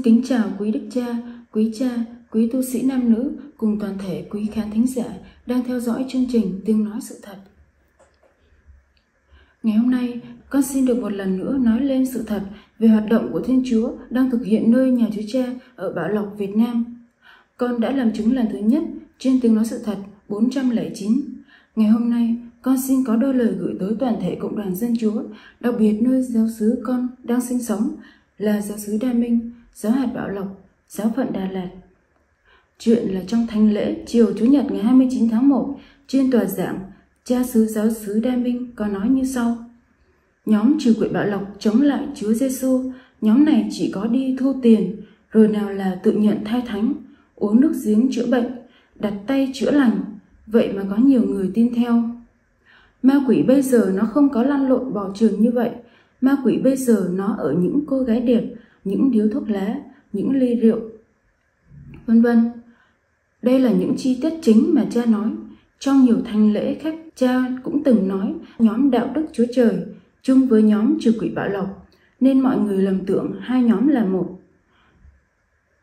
xin kính chào quý đức cha, quý cha, quý tu sĩ nam nữ cùng toàn thể quý khán thính giả đang theo dõi chương trình Tiếng Nói Sự Thật. Ngày hôm nay, con xin được một lần nữa nói lên sự thật về hoạt động của Thiên Chúa đang thực hiện nơi nhà Chúa Cha ở Bảo Lộc, Việt Nam. Con đã làm chứng lần thứ nhất trên Tiếng Nói Sự Thật 409. Ngày hôm nay, con xin có đôi lời gửi tới toàn thể Cộng đoàn Dân Chúa, đặc biệt nơi giáo xứ con đang sinh sống là giáo xứ Đa Minh, giáo hạt Bảo Lộc, giáo phận Đà Lạt. Chuyện là trong thánh lễ chiều Chủ nhật ngày 29 tháng 1 trên tòa giảng cha xứ giáo xứ Đa Minh có nói như sau. Nhóm trừ quỷ Bảo Lộc chống lại Chúa Giêsu, nhóm này chỉ có đi thu tiền, rồi nào là tự nhận thai thánh, uống nước giếng chữa bệnh, đặt tay chữa lành, vậy mà có nhiều người tin theo. Ma quỷ bây giờ nó không có lăn lộn bỏ trường như vậy, ma quỷ bây giờ nó ở những cô gái đẹp, những điếu thuốc lá, những ly rượu, vân vân. Đây là những chi tiết chính mà cha nói. Trong nhiều thanh lễ khác, cha cũng từng nói nhóm đạo đức Chúa Trời chung với nhóm trừ quỷ bạo lộc, nên mọi người lầm tưởng hai nhóm là một.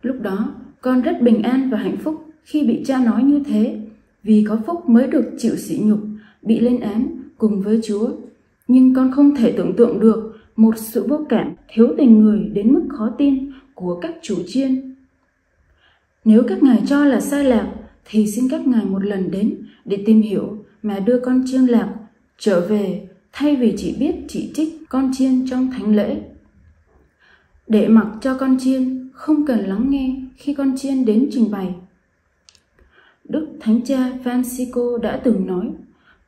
Lúc đó, con rất bình an và hạnh phúc khi bị cha nói như thế, vì có phúc mới được chịu sỉ nhục, bị lên án cùng với Chúa. Nhưng con không thể tưởng tượng được một sự vô cảm, thiếu tình người đến mức khó tin của các chủ chiên. Nếu các ngài cho là sai lạc, thì xin các ngài một lần đến để tìm hiểu mà đưa con chiên lạc trở về thay vì chỉ biết chỉ trích con chiên trong thánh lễ. Để mặc cho con chiên không cần lắng nghe khi con chiên đến trình bày. Đức Thánh Cha Francisco đã từng nói,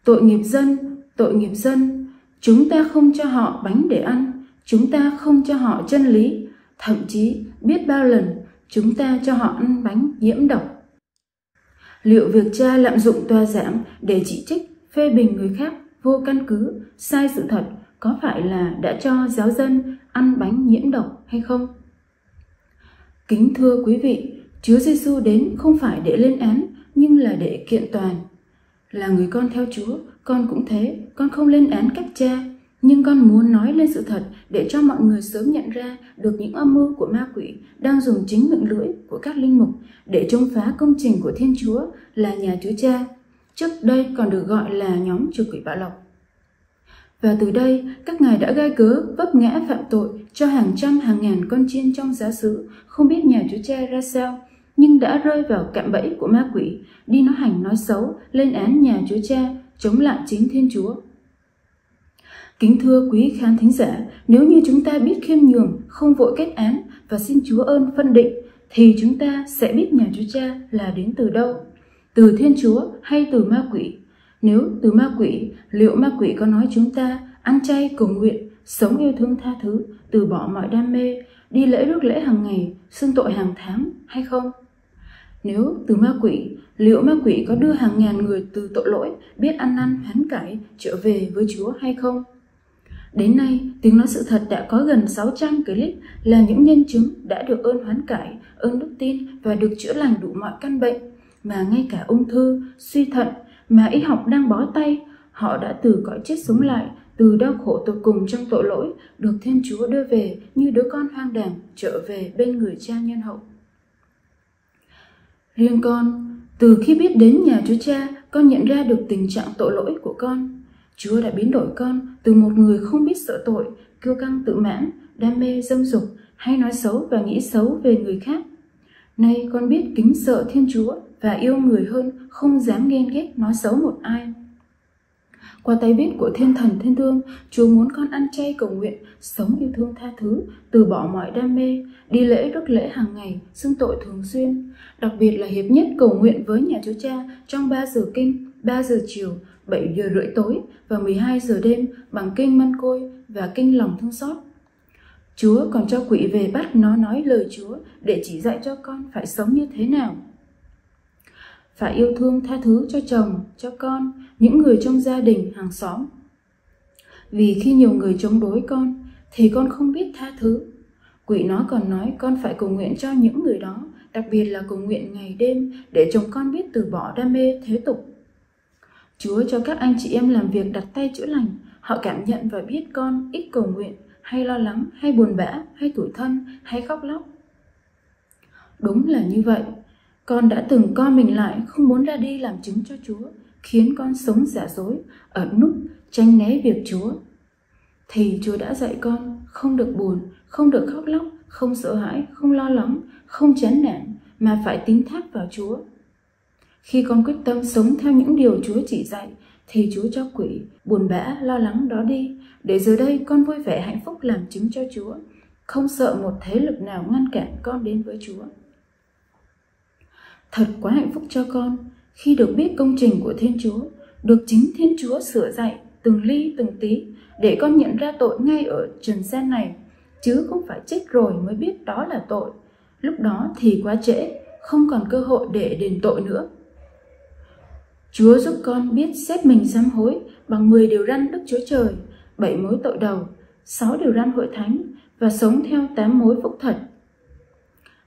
tội nghiệp dân, tội nghiệp dân, chúng ta không cho họ bánh để ăn, chúng ta không cho họ chân lý, thậm chí biết bao lần chúng ta cho họ ăn bánh nhiễm độc. Liệu việc cha lạm dụng tòa giảng để chỉ trích, phê bình người khác vô căn cứ, sai sự thật có phải là đã cho giáo dân ăn bánh nhiễm độc hay không? Kính thưa quý vị, Chúa Giêsu đến không phải để lên án nhưng là để kiện toàn. Là người con theo Chúa, con cũng thế, con không lên án các cha, nhưng con muốn nói lên sự thật để cho mọi người sớm nhận ra được những âm mưu của ma quỷ đang dùng chính miệng lưỡi của các linh mục để chống phá công trình của Thiên Chúa là nhà Chúa Cha, trước đây còn được gọi là nhóm trừ quỷ bạo lộc. Và từ đây, các ngài đã gai cớ vấp ngã phạm tội cho hàng trăm hàng ngàn con chiên trong giá xứ, không biết nhà Chúa Cha ra sao, nhưng đã rơi vào cạm bẫy của ma quỷ, đi nói hành nói xấu, lên án nhà Chúa Cha, chống lại chính Thiên Chúa. Kính thưa quý khán thính giả, nếu như chúng ta biết khiêm nhường, không vội kết án và xin Chúa ơn phân định, thì chúng ta sẽ biết nhà Chúa Cha là đến từ đâu, từ Thiên Chúa hay từ ma quỷ. Nếu từ ma quỷ, liệu ma quỷ có nói chúng ta ăn chay cầu nguyện, sống yêu thương tha thứ, từ bỏ mọi đam mê, đi lễ rước lễ hàng ngày, xưng tội hàng tháng hay không? Nếu từ ma quỷ, liệu ma quỷ có đưa hàng ngàn người từ tội lỗi biết ăn năn hoán cải trở về với Chúa hay không? Đến nay, tiếng nói sự thật đã có gần 600 clip là những nhân chứng đã được ơn hoán cải, ơn đức tin và được chữa lành đủ mọi căn bệnh, mà ngay cả ung thư, suy thận mà y học đang bó tay, họ đã từ cõi chết sống lại, từ đau khổ tột cùng trong tội lỗi, được Thiên Chúa đưa về như đứa con hoang đàng trở về bên người cha nhân hậu. Riêng con, từ khi biết đến nhà Chúa Cha, con nhận ra được tình trạng tội lỗi của con Chúa đã biến đổi con từ một người không biết sợ tội, kiêu căng tự mãn, đam mê dâm dục hay nói xấu và nghĩ xấu về người khác. Nay con biết kính sợ Thiên Chúa và yêu người hơn, không dám ghen ghét nói xấu một ai. Qua tay viết của thiên thần thiên thương, Chúa muốn con ăn chay cầu nguyện, sống yêu thương tha thứ, từ bỏ mọi đam mê, đi lễ rước lễ hàng ngày, xưng tội thường xuyên. Đặc biệt là hiệp nhất cầu nguyện với nhà Chúa Cha trong 3 giờ kinh, 3 giờ chiều, 7 giờ rưỡi tối và 12 giờ đêm bằng kinh mân côi và kinh lòng thương xót. Chúa còn cho quỷ về bắt nó nói lời Chúa để chỉ dạy cho con phải sống như thế nào. Phải yêu thương tha thứ cho chồng, cho con, những người trong gia đình, hàng xóm. Vì khi nhiều người chống đối con, thì con không biết tha thứ. Quỷ nó còn nói con phải cầu nguyện cho những người đó, đặc biệt là cầu nguyện ngày đêm để chồng con biết từ bỏ đam mê thế tục Chúa cho các anh chị em làm việc đặt tay chữa lành, họ cảm nhận và biết con ít cầu nguyện, hay lo lắng, hay buồn bã, hay tủi thân, hay khóc lóc. Đúng là như vậy. Con đã từng co mình lại không muốn ra đi làm chứng cho Chúa, khiến con sống giả dối, ở núp, tránh né việc Chúa. Thì Chúa đã dạy con không được buồn, không được khóc lóc, không sợ hãi, không lo lắng, không chán nản, mà phải tín thác vào Chúa. Khi con quyết tâm sống theo những điều Chúa chỉ dạy, thì Chúa cho quỷ, buồn bã, lo lắng đó đi, để giờ đây con vui vẻ hạnh phúc làm chứng cho Chúa, không sợ một thế lực nào ngăn cản con đến với Chúa. Thật quá hạnh phúc cho con khi được biết công trình của Thiên Chúa, được chính Thiên Chúa sửa dạy từng ly từng tí để con nhận ra tội ngay ở trần gian này, chứ không phải chết rồi mới biết đó là tội. Lúc đó thì quá trễ, không còn cơ hội để đền tội nữa. Chúa giúp con biết xét mình sám hối bằng 10 điều răn Đức Chúa Trời, 7 mối tội đầu, 6 điều răn hội thánh và sống theo 8 mối phúc thật.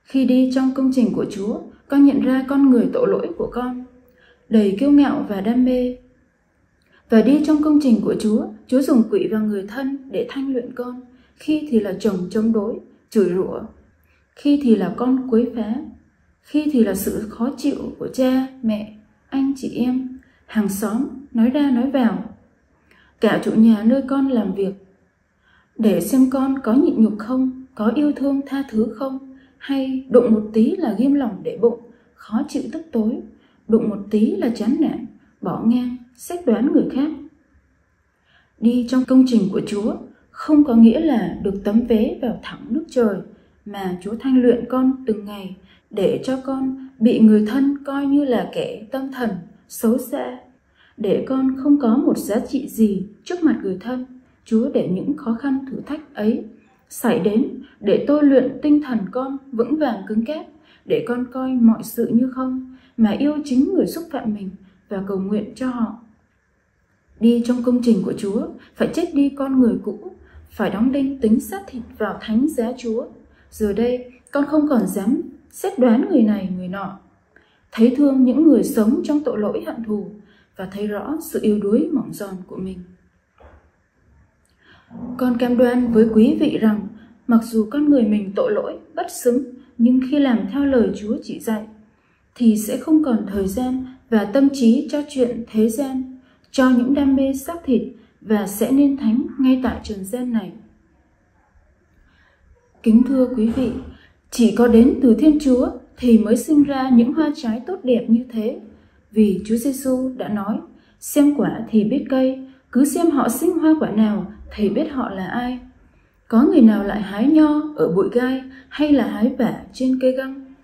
Khi đi trong công trình của Chúa, con nhận ra con người tội lỗi của con, đầy kiêu ngạo và đam mê. Và đi trong công trình của Chúa, Chúa dùng quỷ và người thân để thanh luyện con, khi thì là chồng chống đối, chửi rủa, khi thì là con quấy phá, khi thì là sự khó chịu của cha, mẹ, anh chị em, hàng xóm, nói ra nói vào. Cả chủ nhà nơi con làm việc, để xem con có nhịn nhục không, có yêu thương tha thứ không, hay đụng một tí là ghim lòng để bụng, khó chịu tức tối, đụng một tí là chán nản, bỏ ngang, xét đoán người khác. Đi trong công trình của Chúa không có nghĩa là được tấm vé vào thẳng nước trời, mà Chúa thanh luyện con từng ngày để cho con bị người thân coi như là kẻ tâm thần, xấu xa, để con không có một giá trị gì trước mặt người thân. Chúa để những khó khăn thử thách ấy xảy đến để tôi luyện tinh thần con vững vàng cứng cáp, để con coi mọi sự như không, mà yêu chính người xúc phạm mình và cầu nguyện cho họ. Đi trong công trình của Chúa, phải chết đi con người cũ, phải đóng đinh tính xác thịt vào thánh giá Chúa. Giờ đây, con không còn dám xét đoán người này, người nọ. Thấy thương những người sống trong tội lỗi hận thù và thấy rõ sự yếu đuối mỏng giòn của mình. Con cam đoan với quý vị rằng, mặc dù con người mình tội lỗi, bất xứng, nhưng khi làm theo lời chúa chỉ dạy, thì sẽ không còn thời gian và tâm trí cho chuyện thế gian, cho những đam mê xác thịt và sẽ nên thánh ngay tại trần gian này. Kính thưa quý vị chỉ có đến từ Thiên Chúa thì mới sinh ra những hoa trái tốt đẹp như thế. Vì Chúa Giêsu đã nói, xem quả thì biết cây, cứ xem họ sinh hoa quả nào thì biết họ là ai. Có người nào lại hái nho ở bụi gai hay là hái vả trên cây găng?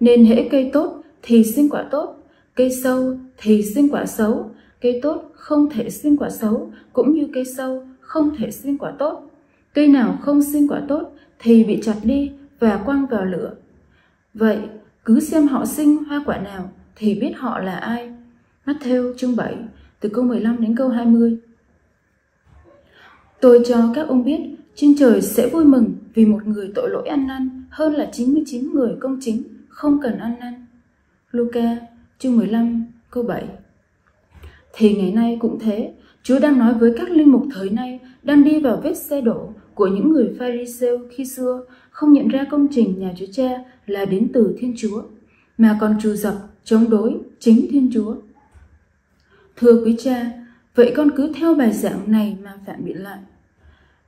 Nên hễ cây tốt thì sinh quả tốt, cây sâu thì sinh quả xấu, cây tốt không thể sinh quả xấu cũng như cây sâu không thể sinh quả tốt. Cây nào không sinh quả tốt thì bị chặt đi và quăng vào lửa. Vậy, cứ xem họ sinh hoa quả nào thì biết họ là ai. Matthew chương 7, từ câu 15 đến câu 20. Tôi cho các ông biết, trên trời sẽ vui mừng vì một người tội lỗi ăn năn hơn là 99 người công chính không cần ăn năn. Luca chương 15 câu 7 Thì ngày nay cũng thế, Chúa đang nói với các linh mục thời nay đang đi vào vết xe đổ của những người Pharisee khi xưa không nhận ra công trình nhà Chúa Cha là đến từ Thiên Chúa, mà còn trù dập, chống đối chính Thiên Chúa. Thưa quý cha, vậy con cứ theo bài giảng này mà phản biện lại.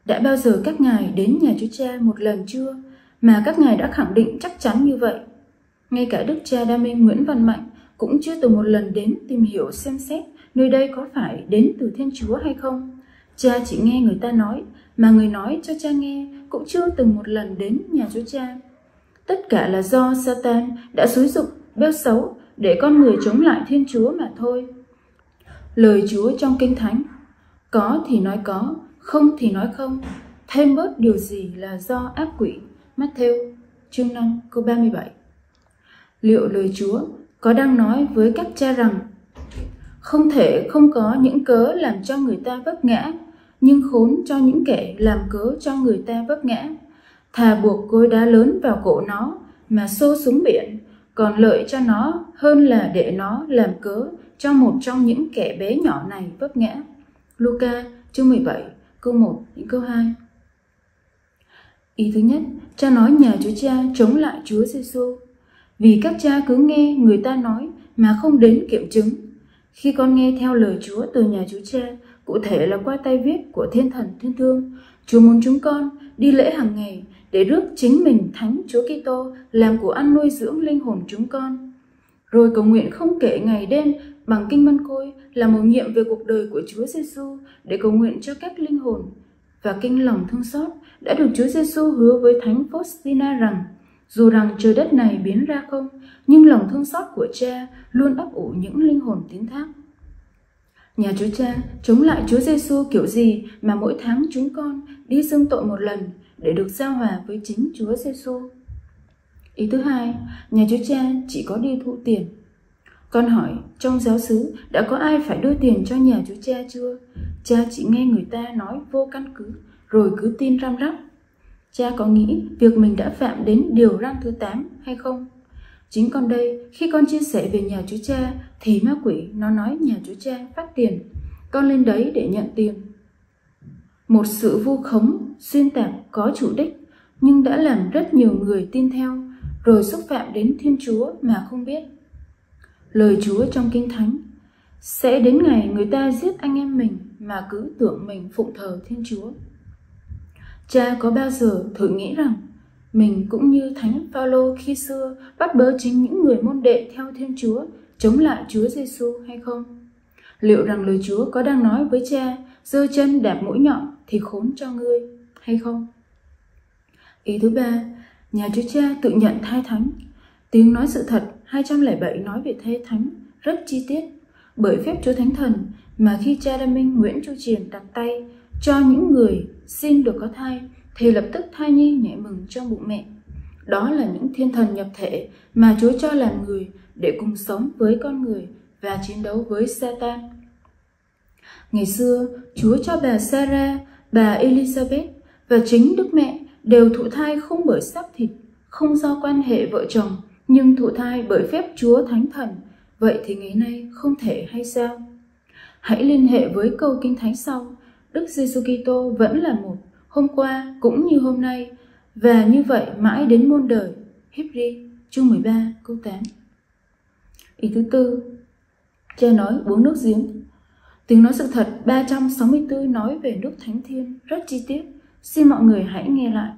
Đã bao giờ các ngài đến nhà Chúa Cha một lần chưa mà các ngài đã khẳng định chắc chắn như vậy? Ngay cả Đức cha Đa Minh Nguyễn Văn Mạnh cũng chưa từng một lần đến tìm hiểu xem xét nơi đây có phải đến từ Thiên Chúa hay không. Cha chỉ nghe người ta nói, mà người nói cho cha nghe cũng chưa từng một lần đến nhà Chúa Cha. Tất cả là do Satan đã xúi dục, bêu xấu để con người chống lại Thiên Chúa mà thôi. Lời Chúa trong Kinh Thánh Có thì nói có, không thì nói không, thêm bớt điều gì là do ác quỷ. Matthew chương 5 câu 37 Liệu lời Chúa có đang nói với các cha rằng không thể không có những cớ làm cho người ta vấp ngã nhưng khốn cho những kẻ làm cớ cho người ta vấp ngã. Thà buộc cối đá lớn vào cổ nó mà xô xuống biển, còn lợi cho nó hơn là để nó làm cớ cho một trong những kẻ bé nhỏ này vấp ngã. Luca chương 17 câu 1 đến câu 2 Ý thứ nhất, cha nói nhà Chúa Cha chống lại Chúa Giêsu. Vì các cha cứ nghe người ta nói mà không đến kiểm chứng. Khi con nghe theo lời Chúa từ nhà Chúa Cha, cụ thể là qua tay viết của Thiên Thần Thiên Thương, Chúa muốn chúng con đi lễ hàng ngày để rước chính mình Thánh Chúa Kitô làm của ăn nuôi dưỡng linh hồn chúng con. Rồi cầu nguyện không kể ngày đêm bằng kinh mân côi là một nhiệm về cuộc đời của Chúa Giêsu để cầu nguyện cho các linh hồn và kinh lòng thương xót đã được Chúa Giêsu hứa với Thánh Faustina rằng dù rằng trời đất này biến ra không, nhưng lòng thương xót của cha luôn ấp ủ những linh hồn tín thác. Nhà Chúa Cha chống lại Chúa Giêsu kiểu gì mà mỗi tháng chúng con đi xưng tội một lần để được giao hòa với chính Chúa Giêsu. Ý thứ hai, nhà Chúa Cha chỉ có đi thu tiền. Con hỏi, trong giáo xứ đã có ai phải đưa tiền cho nhà Chúa Cha chưa? Cha chỉ nghe người ta nói vô căn cứ, rồi cứ tin răm rắp. Cha có nghĩ việc mình đã phạm đến điều răn thứ 8 hay không? Chính con đây, khi con chia sẻ về nhà chú Cha, thì ma quỷ nó nói nhà chú Cha phát tiền. Con lên đấy để nhận tiền. Một sự vu khống, xuyên tạc có chủ đích, nhưng đã làm rất nhiều người tin theo, rồi xúc phạm đến Thiên Chúa mà không biết. Lời Chúa trong Kinh Thánh sẽ đến ngày người ta giết anh em mình mà cứ tưởng mình phụng thờ Thiên Chúa. Cha có bao giờ thử nghĩ rằng mình cũng như Thánh Phaolô khi xưa bắt bớ chính những người môn đệ theo Thiên Chúa chống lại Chúa Giêsu hay không? Liệu rằng lời Chúa có đang nói với cha giơ chân đạp mũi nhọn thì khốn cho ngươi hay không? Ý thứ ba, nhà Chúa Cha tự nhận thai thánh. Tiếng nói sự thật 207 nói về thai thánh rất chi tiết bởi phép Chúa Thánh Thần mà khi cha Đa Minh Nguyễn Chu Triền đặt tay cho những người xin được có thai thì lập tức thai nhi nhảy mừng trong bụng mẹ. Đó là những thiên thần nhập thể mà Chúa cho làm người để cùng sống với con người và chiến đấu với Satan. Ngày xưa, Chúa cho bà Sarah, bà Elizabeth và chính Đức Mẹ đều thụ thai không bởi xác thịt, không do quan hệ vợ chồng, nhưng thụ thai bởi phép Chúa Thánh Thần. Vậy thì ngày nay không thể hay sao? Hãy liên hệ với câu kinh thánh sau. Đức Giêsu Kitô vẫn là một, hôm qua cũng như hôm nay, và như vậy mãi đến muôn đời. Hebri chương 13 câu 8 Ý thứ tư, cha nói uống nước giếng. Tiếng nói sự thật 364 nói về nước Thánh Thiên rất chi tiết. Xin mọi người hãy nghe lại.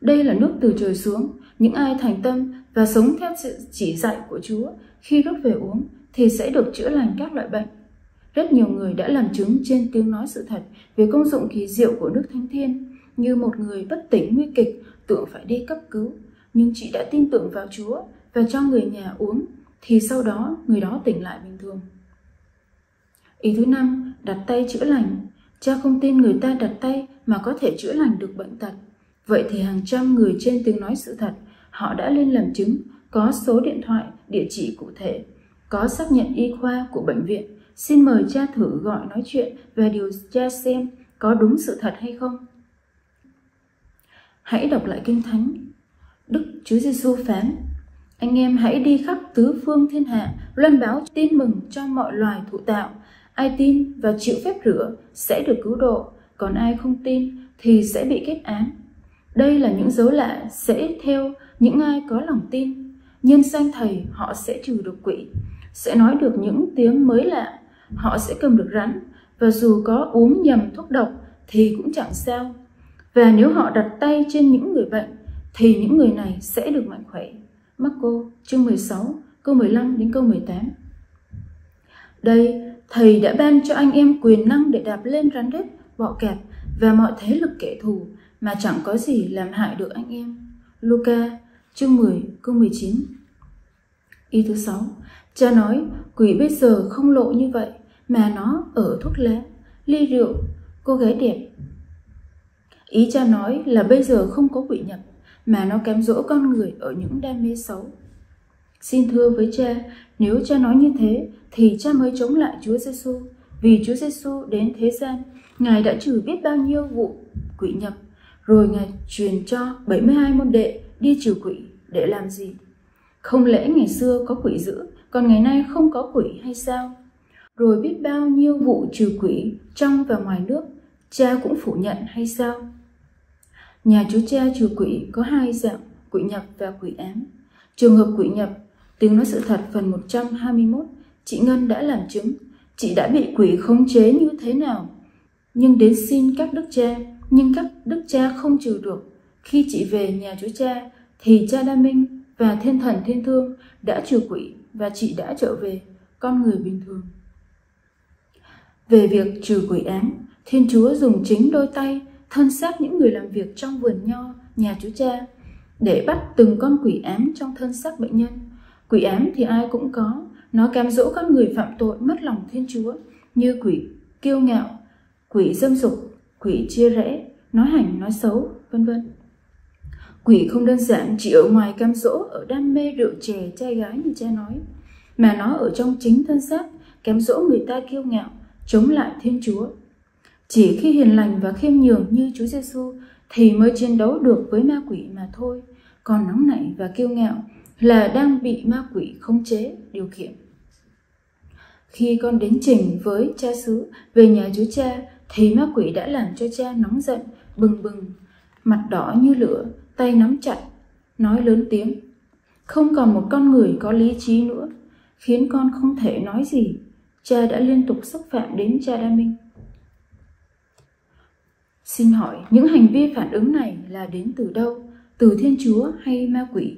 Đây là nước từ trời xuống. Những ai thành tâm và sống theo sự chỉ dạy của Chúa khi rút về uống thì sẽ được chữa lành các loại bệnh. Rất nhiều người đã làm chứng trên tiếng nói sự thật về công dụng kỳ diệu của nước Thánh Thiên, như một người bất tỉnh nguy kịch tưởng phải đi cấp cứu, nhưng chị đã tin tưởng vào Chúa và cho người nhà uống thì sau đó người đó tỉnh lại bình thường. Ý thứ năm, đặt tay chữa lành. Cha không tin người ta đặt tay mà có thể chữa lành được bệnh tật. Vậy thì hàng trăm người trên tiếng nói sự thật, họ đã lên làm chứng, có số điện thoại, địa chỉ cụ thể, có xác nhận y khoa của bệnh viện. Xin mời cha thử gọi nói chuyện và điều tra xem có đúng sự thật hay không. Hãy đọc lại Kinh Thánh. Đức Chúa Giêsu phán: Anh em hãy đi khắp tứ phương thiên hạ, loan báo tin mừng cho mọi loài thụ tạo. Ai tin và chịu phép rửa sẽ được cứu độ, còn ai không tin thì sẽ bị kết án. Đây là những dấu lạ sẽ theo những ai có lòng tin. Nhân danh Thầy họ sẽ trừ được quỷ, sẽ nói được những tiếng mới lạ, họ sẽ cầm được rắn, và dù có uống nhầm thuốc độc thì cũng chẳng sao. Và nếu họ đặt tay trên những người bệnh thì những người này sẽ được mạnh khỏe. Marco chương 16 câu 15 đến câu 18 Đây, Thầy đã ban cho anh em quyền năng để đạp lên rắn rết, bọ kẹp và mọi thế lực kẻ thù mà chẳng có gì làm hại được anh em. Luca chương 10 câu 19 Ý thứ sáu Cha nói quỷ bây giờ không lộ như vậy mà nó ở thuốc lá, ly rượu, cô gái đẹp. Ý cha nói là bây giờ không có quỷ nhập mà nó kém dỗ con người ở những đam mê xấu. Xin thưa với cha, nếu cha nói như thế thì cha mới chống lại Chúa Giêsu, vì Chúa Giêsu đến thế gian, Ngài đã trừ biết bao nhiêu vụ quỷ nhập, rồi Ngài truyền cho 72 môn đệ đi trừ quỷ để làm gì? Không lẽ ngày xưa có quỷ dữ, còn ngày nay không có quỷ hay sao? Rồi biết bao nhiêu vụ trừ quỷ trong và ngoài nước, cha cũng phủ nhận hay sao? Nhà Chúa Cha trừ quỷ có hai dạng, quỷ nhập và quỷ ám. Trường hợp quỷ nhập, tiếng nói sự thật phần 121, chị Ngân đã làm chứng, chị đã bị quỷ khống chế như thế nào. Nhưng đến xin các đức cha, nhưng các đức cha không trừ được. Khi chị về nhà Chúa Cha, thì cha Đa Minh và thiên thần thiên thương đã trừ quỷ và chị đã trở về, con người bình thường. Về việc trừ quỷ ám, Thiên Chúa dùng chính đôi tay thân xác những người làm việc trong vườn nho nhà chú Cha để bắt từng con quỷ ám trong thân xác bệnh nhân. Quỷ ám thì ai cũng có, nó cám dỗ con người phạm tội mất lòng Thiên Chúa như quỷ kiêu ngạo, quỷ dâm dục, quỷ chia rẽ, nói hành, nói xấu, vân vân. Quỷ không đơn giản chỉ ở ngoài cam dỗ ở đam mê rượu chè trai gái như cha nói, mà nó ở trong chính thân xác cám dỗ người ta kiêu ngạo, chống lại Thiên Chúa. Chỉ khi hiền lành và khiêm nhường như Chúa Giêsu thì mới chiến đấu được với ma quỷ mà thôi. Còn nóng nảy và kiêu ngạo là đang bị ma quỷ khống chế, điều khiển. Khi con đến trình với cha xứ về nhà Chúa Cha thì ma quỷ đã làm cho cha nóng giận, bừng bừng, mặt đỏ như lửa, tay nắm chặt, nói lớn tiếng. Không còn một con người có lý trí nữa, khiến con không thể nói gì. Cha đã liên tục xúc phạm đến cha Đa Minh. Xin hỏi, những hành vi phản ứng này là đến từ đâu? Từ Thiên Chúa hay ma quỷ?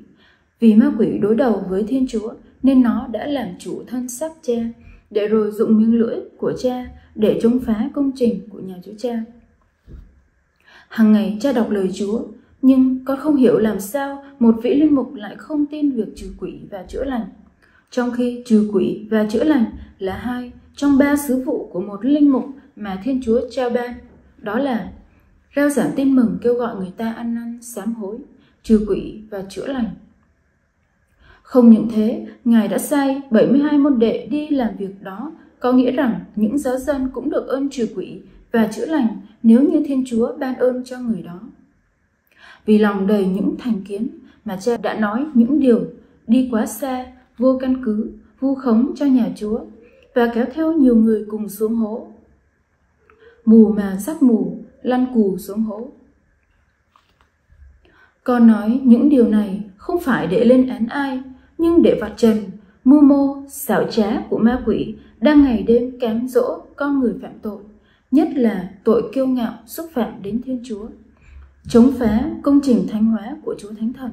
Vì ma quỷ đối đầu với Thiên Chúa nên nó đã làm chủ thân xác cha, để rồi dụng miếng lưỡi của cha để chống phá công trình của nhà Chúa Cha. Hằng ngày cha đọc lời Chúa, nhưng con không hiểu làm sao một vị linh mục lại không tin việc trừ quỷ và chữa lành. Trong khi trừ quỷ và chữa lành là hai trong ba sứ vụ của một linh mục mà Thiên Chúa trao ban, đó là rao giảng tin mừng kêu gọi người ta ăn năn, sám hối, trừ quỷ và chữa lành. Không những thế, Ngài đã sai 72 môn đệ đi làm việc đó, có nghĩa rằng những giáo dân cũng được ơn trừ quỷ và chữa lành nếu như Thiên Chúa ban ơn cho người đó. Vì lòng đầy những thành kiến mà cha đã nói những điều đi quá xa, vô căn cứ, vu khống cho nhà Chúa và kéo theo nhiều người cùng xuống hố. Mù mà sắp mù, lăn cù xuống hố. Con nói những điều này không phải để lên án ai, nhưng để vạch trần mưu mô, xảo trá của ma quỷ đang ngày đêm cám dỗ con người phạm tội, nhất là tội kiêu ngạo xúc phạm đến Thiên Chúa, chống phá công trình thánh hóa của Chúa Thánh Thần.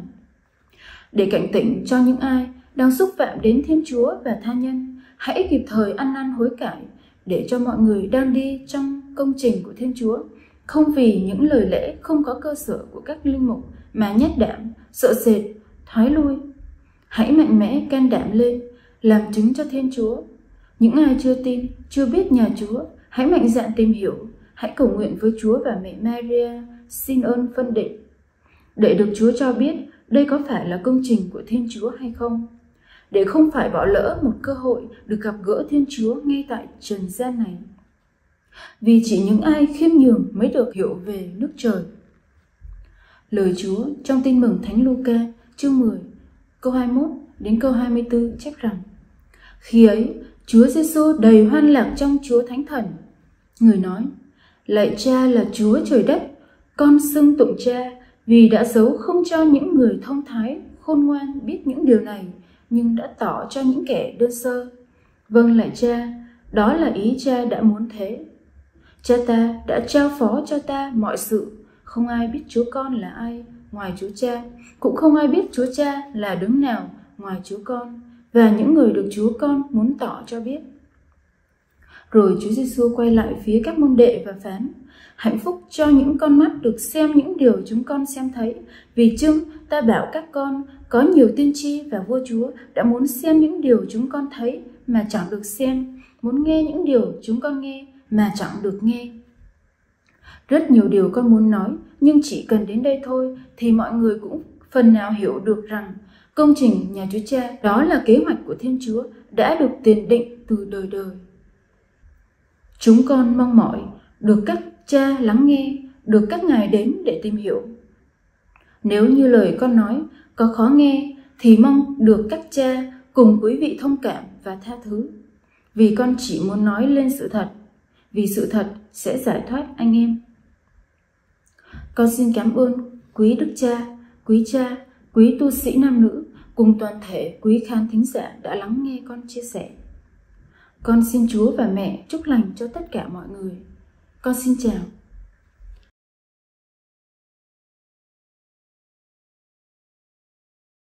Để cảnh tỉnh cho những ai đang xúc phạm đến Thiên Chúa và tha nhân, hãy kịp thời ăn năn hối cải để cho mọi người đang đi trong công trình của Thiên Chúa không vì những lời lẽ không có cơ sở của các linh mục mà nhát đảm, sợ sệt, thoái lui. Hãy mạnh mẽ can đảm lên, làm chứng cho Thiên Chúa. Những ai chưa tin, chưa biết nhà Chúa, hãy mạnh dạn tìm hiểu, hãy cầu nguyện với Chúa và mẹ Maria, xin ơn phân định. Để được Chúa cho biết đây có phải là công trình của Thiên Chúa hay không. Để không phải bỏ lỡ một cơ hội được gặp gỡ Thiên Chúa ngay tại trần gian này vì chỉ những ai khiêm nhường mới được hiểu về nước trời. Lời Chúa trong tin mừng Thánh Luca chương 10 câu 21 đến câu 24 chép rằng Khi ấy Chúa Giêsu đầy hoan lạc trong Chúa Thánh Thần. Người nói, Lạy cha là Chúa trời đất, con xưng tụng cha vì đã giấu không cho những người thông thái, khôn ngoan biết những điều này, nhưng đã tỏ cho những kẻ đơn sơ. Vâng lạy cha, đó là ý cha đã muốn thế. Cha ta đã trao phó cho ta mọi sự, không ai biết Chúa Con là ai ngoài Chúa Cha, cũng không ai biết Chúa Cha là đứng nào ngoài Chúa Con. Và những người được Chúa Con muốn tỏ cho biết. Rồi Chúa Giêsu quay lại phía các môn đệ và phán: Hạnh phúc cho những con mắt được xem những điều chúng con xem thấy, vì chưng ta bảo các con có nhiều tiên tri và vua Chúa đã muốn xem những điều chúng con thấy mà chẳng được xem, muốn nghe những điều chúng con nghe mà chẳng được nghe. Rất nhiều điều con muốn nói, nhưng chỉ cần đến đây thôi thì mọi người cũng phần nào hiểu được rằng công trình nhà Chúa Cha đó là kế hoạch của Thiên Chúa đã được tiền định từ đời đời. Chúng con mong mỏi được các cha lắng nghe, được các ngài đến để tìm hiểu. Nếu như lời con nói có khó nghe thì mong được các cha cùng quý vị thông cảm và tha thứ. Vì con chỉ muốn nói lên sự thật vì sự thật sẽ giải thoát anh em. Con xin cảm ơn quý đức cha, quý cha, quý tu sĩ nam nữ cùng toàn thể quý khán thính giả đã lắng nghe con chia sẻ. Con xin Chúa và mẹ chúc lành cho tất cả mọi người. Con xin chào.